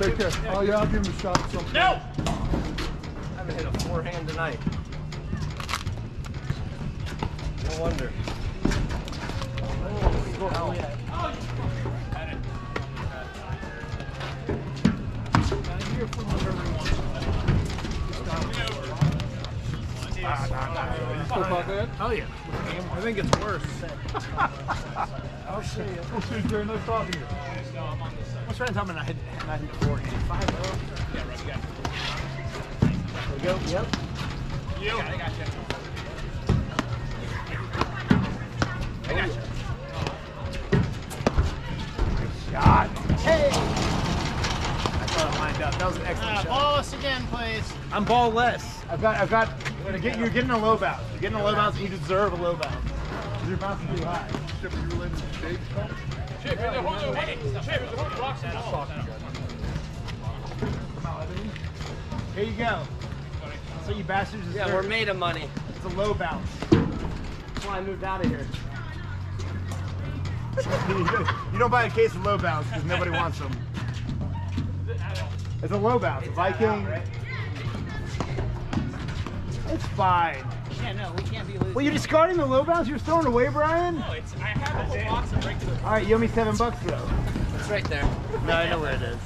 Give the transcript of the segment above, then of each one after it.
Take care. Oh, yeah, I'll give him a shot at some point. No! I haven't hit a forehand tonight. No wonder. Holy hell. You still about that? Oh yeah. I think it's worse. I'll see you. We'll see you, Jerry. Nice talking to you. What's trying to tell me I hit, I hit the 485 though? Yeah, right, you got There we go. Yep. you. I got you. I got you. Shot. Hey! I thought it lined up. That was an excellent Uh, shot. ball us again, please. I'm ball less. I've got, I've got, you're getting, you're getting a low bounce. You're getting a low bounce and you deserve a low bounce. Your bounce is too high. Chip, are you related to Dave's coach? Here you go. So you bastards Yeah, deserve. we're made of money. It's a low bounce. That's why I moved out of here. you don't buy a case of low bounce because nobody wants them. It's a low bounce. A Viking. It's fine. Yeah, no, we can't be losing. Well, you're discarding the low bounce. You're throwing away, Bryan. No, it's, I have a whole box of regular. All right, you owe me seven bucks though. It's right there. No, I know where it is.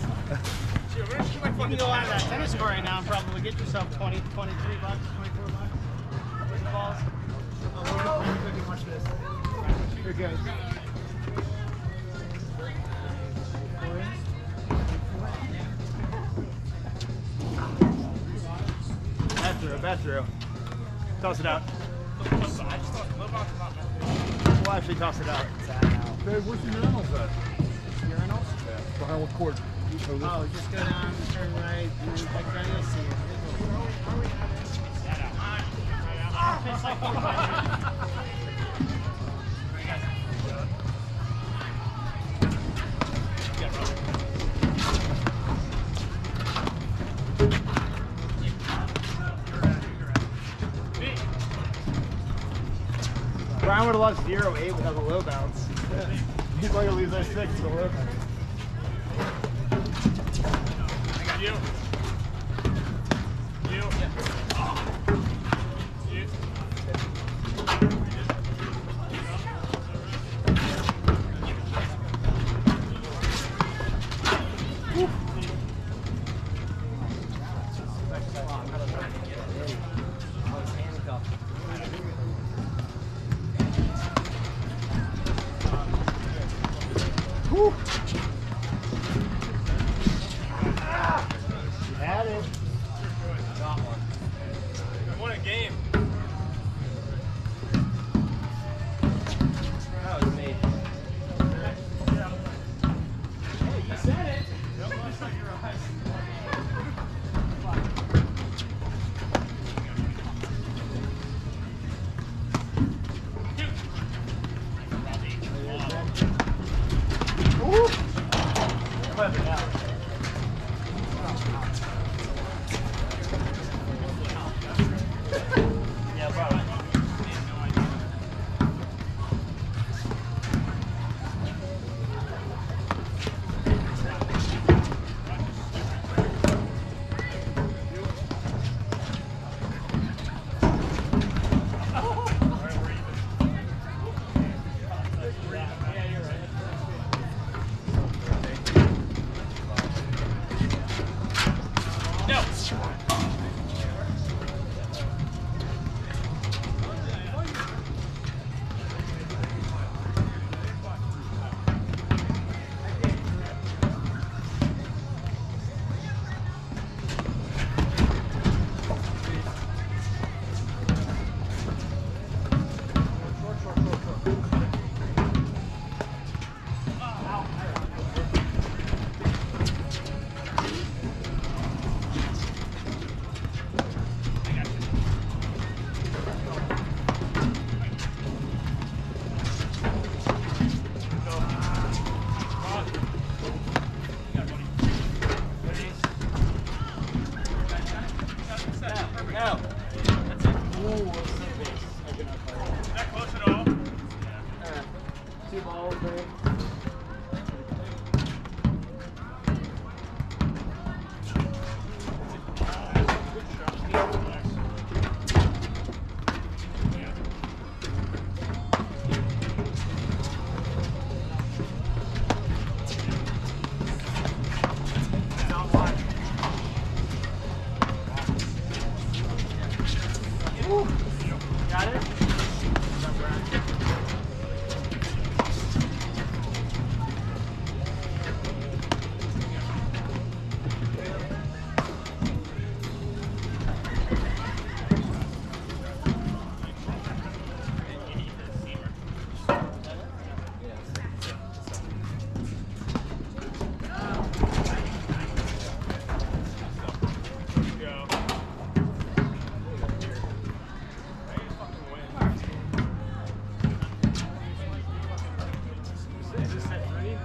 You can go out of that tennis court right now and probably get yourself 20, 23 bucks, 24 bucks. With the balls. Watch this. Here it goes. Bad throw, bad throw. Toss it out. We'll actually toss it out. Dave, where's the urinals at? Urinals? Yeah. Behind what court? Oh, Oh, just go down, turn right, and then back down, you'll see it. Bryan would have lost 0 8 without the low bounce. He's going to lose those six to the low bounce. You. You. game.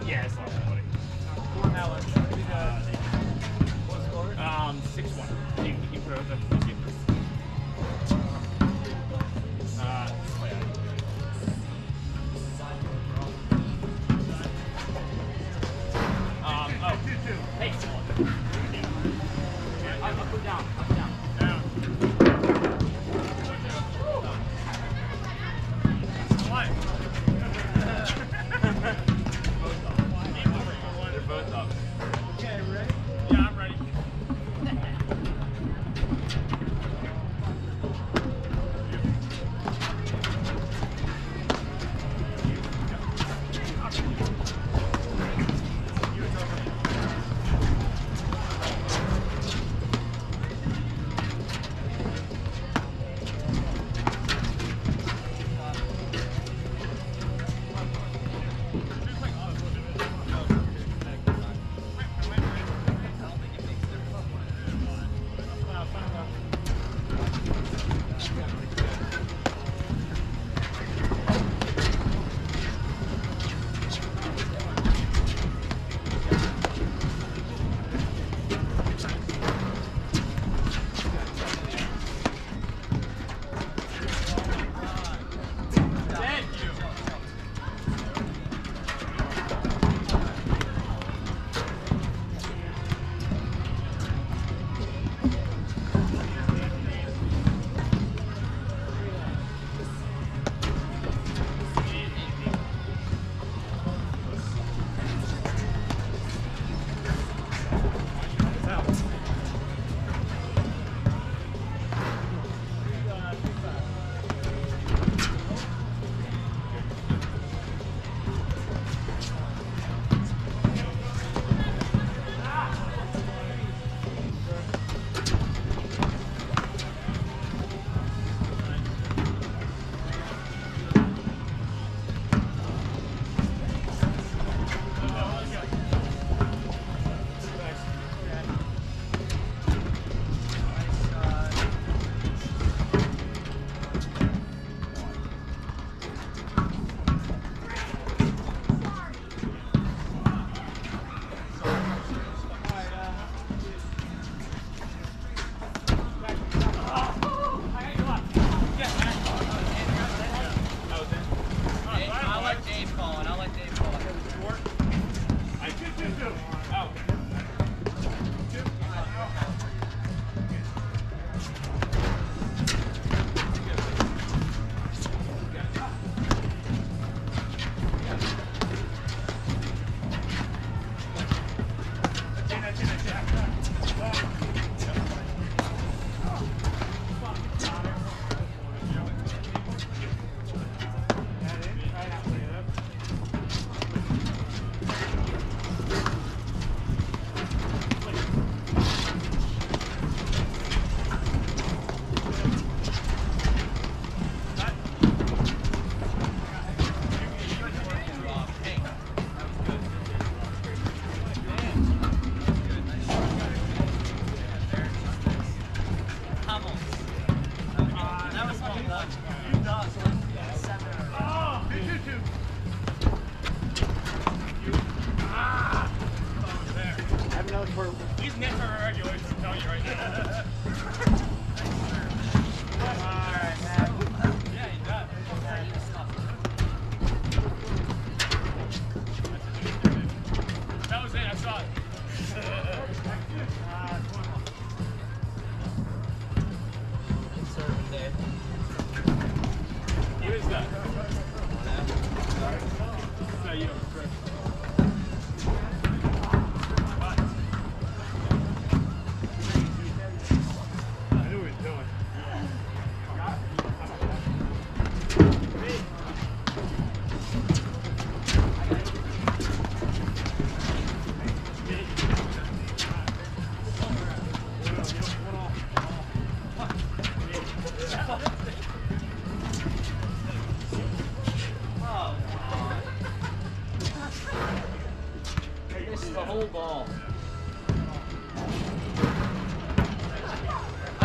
Yeah, it's a lot of money. Score um, uh, 6 1. Up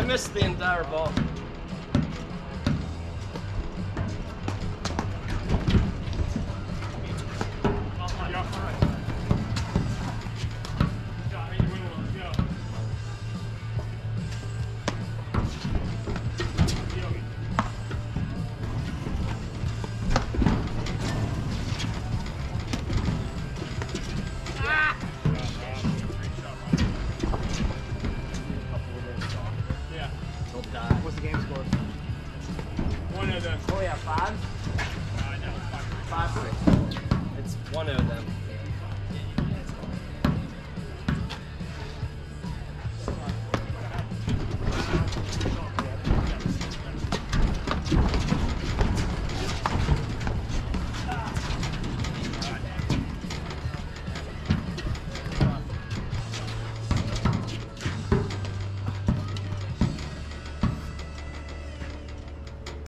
missed the entire ball.